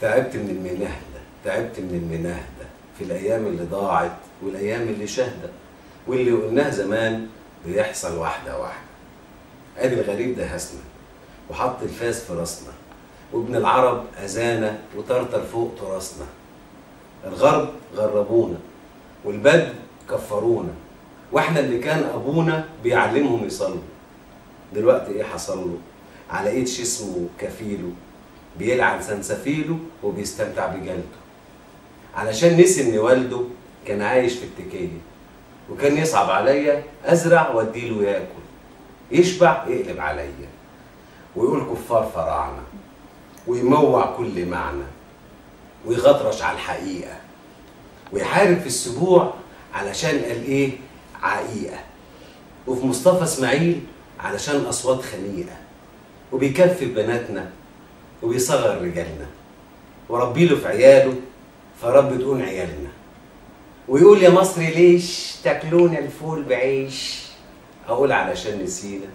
تعبت من المناهدة في الأيام اللي ضاعت والأيام اللي شهدة واللي قلناه زمان بيحصل واحدة واحدة. أدي الغريب ده هسنا. وحط الفاس في راسنا. وابن العرب أذانا وطرطر فوق تراثنا. الغرب غربونا والبدو كفرونا. وإحنا اللي كان أبونا بيعلمهم يصلوا. دلوقتي إيه حصل له؟ على إيد اسمه كفيله بيلعن سنسفيله وبيستمتع بجلده. علشان نسي إن والده كان عايش في التكيه وكان يصعب عليا أزرع وأديله ياكل يشبع يقلب عليا ويقول كفار فراعنة ويموع كل معنى ويغطرش على الحقيقة ويحارب في السبوع علشان قال إيه؟ عقيقة. وفي مصطفى إسماعيل علشان أصوات خنيقة وبيكفي بناتنا وبيصغر رجالنا. وربي له في عياله فرب تقول عيالنا. ويقول يا مصري ليش تاكلون الفول بعيش؟ أقول علشان نسينا.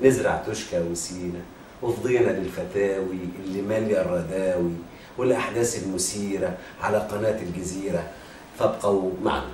نزرع تشكى وسينا وفضينا للفتاوي اللي ماليه الرداوي. والأحداث المثيرة على قناة الجزيرة. فابقوا معنا.